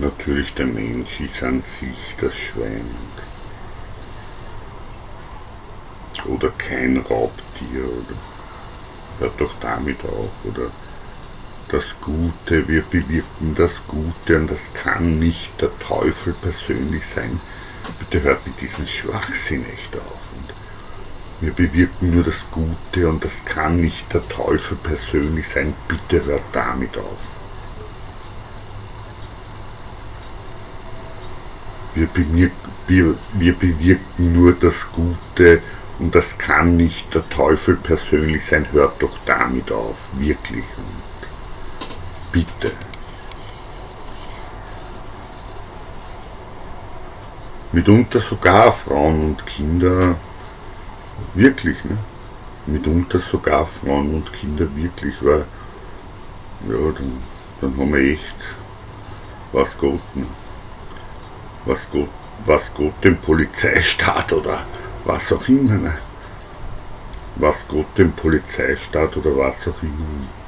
Natürlich der Mensch ist an sich das Schwein. Oder kein Raubtier. Oder hört doch damit auf. Oder das Gute, wir bewirken das Gute und das kann nicht der Teufel persönlich sein. Bitte hört mit diesem Schwachsinn echt auf. Und wir bewirken nur das Gute und das kann nicht der Teufel persönlich sein. Bitte hört damit auf. Wir bewirken, wir, wir bewirken nur das Gute und das kann nicht der Teufel persönlich sein. Hört doch damit auf, wirklich. Und bitte. Mitunter sogar Frauen und Kinder, wirklich, ne? Mitunter sogar Frauen und Kinder wirklich, weil, ja, dann, dann haben wir echt was ne? Was Gott, was Gott dem Polizeistaat oder was auch immer, ne? was Gott dem Polizeistaat oder was auch immer.